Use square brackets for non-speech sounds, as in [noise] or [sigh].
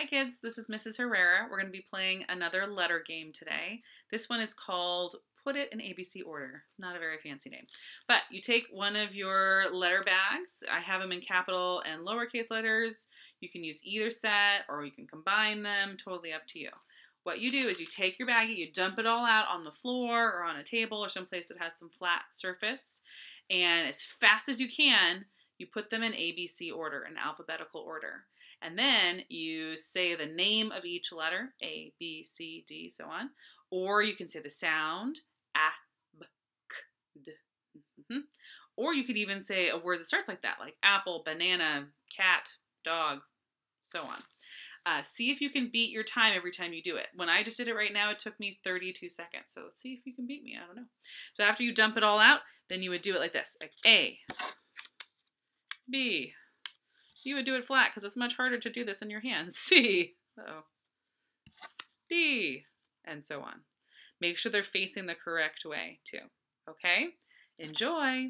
Hi kids, this is Mrs. Herrera. We're going to be playing another letter game today. This one is called Put It in ABC Order. Not a very fancy name. But you take one of your letter bags. I have them in capital and lowercase letters. You can use either set or you can combine them, totally up to you. What you do is you take your baggie, you dump it all out on the floor or on a table or someplace that has some flat surface, and as fast as you can, you put them in ABC order, in alphabetical order. And then you say the name of each letter, A, B, C, D, so on. Or you can say the sound, A, B, K, D. Mm-hmm. Or you could even say a word that starts like that, like apple, banana, cat, dog, so on. Uh, see if you can beat your time every time you do it. When I just did it right now, it took me 32 seconds. So let's see if you can beat me. I don't know. So after you dump it all out, then you would do it like this, like A, B, you would do it flat because it's much harder to do this in your hands. [laughs] C, uh-oh, D, and so on. Make sure they're facing the correct way too. Okay? Enjoy!